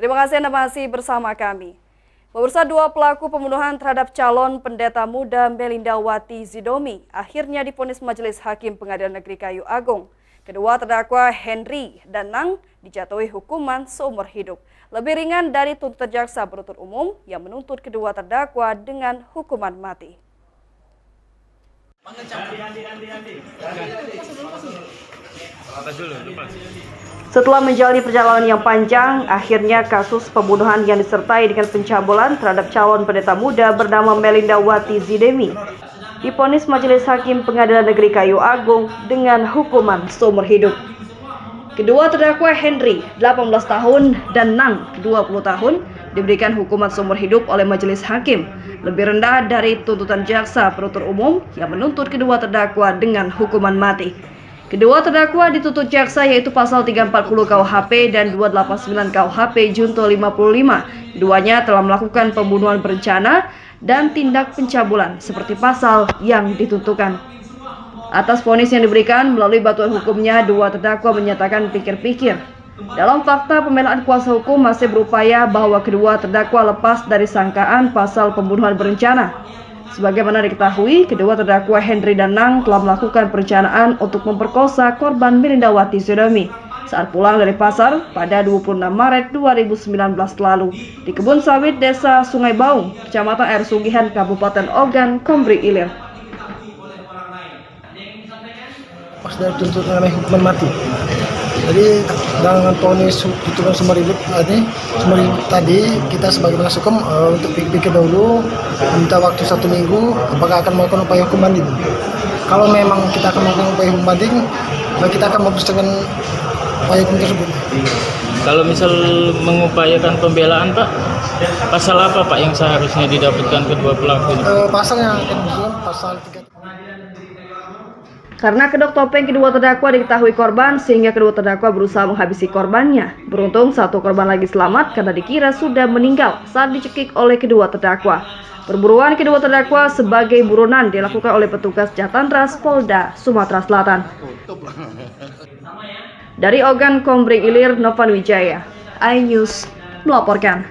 Terima kasih Anda masih bersama kami. Pemirsa dua pelaku pembunuhan terhadap calon pendeta muda Melinda Wati Zidomi akhirnya diponis Majelis Hakim Pengadilan Negeri Kayu Agung. Kedua terdakwa Henry dan Nang dijatuhi hukuman seumur hidup. Lebih ringan dari tuntutan jaksa penuntut umum yang menuntut kedua terdakwa dengan hukuman mati. Setelah menjalani perjalanan yang panjang, akhirnya kasus pembunuhan yang disertai dengan pencabulan terhadap calon pendeta muda bernama Melinda Wati Zidemi diponis Majelis Hakim Pengadilan Negeri Kayu Agung dengan hukuman seumur hidup. Kedua terdakwa Henry, 18 tahun, dan Nang, 20 tahun, diberikan hukuman seumur hidup oleh majelis hakim, lebih rendah dari tuntutan jaksa penuntut umum yang menuntut kedua terdakwa dengan hukuman mati. Kedua terdakwa dituntut jaksa yaitu pasal 340 KUHP dan 289 KUHP Junto 55. Keduanya telah melakukan pembunuhan berencana dan tindak pencabulan seperti pasal yang ditentukan. Atas vonis yang diberikan melalui batuan hukumnya, dua terdakwa menyatakan pikir-pikir. Dalam fakta pembelaan kuasa hukum masih berupaya bahwa kedua terdakwa lepas dari sangkaan pasal pembunuhan berencana. Sebagaimana diketahui, kedua terdakwa Henry dan Nang telah melakukan perencanaan untuk memperkosa korban Melindawati Zodomi saat pulang dari pasar pada 26 Maret 2019 lalu di kebun sawit desa Sungai Baung, Kecamatan Air Sugihan, Kabupaten Ogan, Kombri Ilir. Pas dari tuntutan hukuman mati. Jadi dengan ponis hitungan semua hidup tadi, semua hidup tadi kita sebagai penasihat hukum uh, untuk pikir-pikir dahulu, minta waktu satu minggu, apakah akan melakukan upaya hukum banding. Kalau memang kita akan melakukan upaya hukum banding, maka kita akan dengan upaya hukum tersebut. Kalau misal mengupayakan pembelaan Pak, pasal apa Pak yang seharusnya didapatkan kedua pelaku? Uh, pasal yang akan pasal 3 karena kedok topeng kedua terdakwa diketahui korban sehingga kedua terdakwa berusaha menghabisi korbannya. Beruntung satu korban lagi selamat karena dikira sudah meninggal saat dicekik oleh kedua terdakwa. Perburuan kedua terdakwa sebagai buronan dilakukan oleh petugas Jatantras Polda Sumatera Selatan. Dari Ogan Kombring Ilir Novan Wijaya, iNews melaporkan.